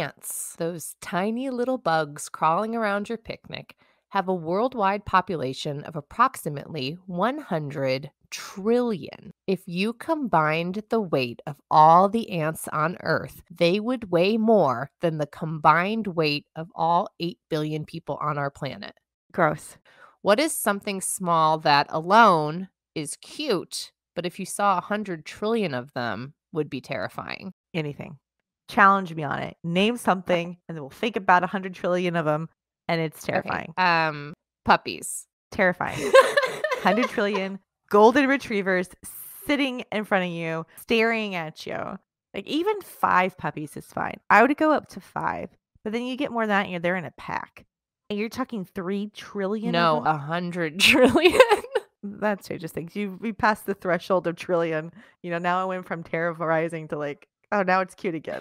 Ants, those tiny little bugs crawling around your picnic, have a worldwide population of approximately 100 trillion. If you combined the weight of all the ants on Earth, they would weigh more than the combined weight of all 8 billion people on our planet. Gross. What is something small that alone is cute, but if you saw 100 trillion of them, would be terrifying? Anything. Challenge me on it. Name something, and then we'll think about a hundred trillion of them, and it's terrifying. Okay. Um, puppies. Terrifying. Hundred trillion golden retrievers sitting in front of you, staring at you. Like even five puppies is fine. I would go up to five, but then you get more than that, and you're there in a pack, and you're talking three trillion. no, a hundred trillion. That just things. You we passed the threshold of trillion. You know, now it went from terrorizing to like, oh, now it's cute again.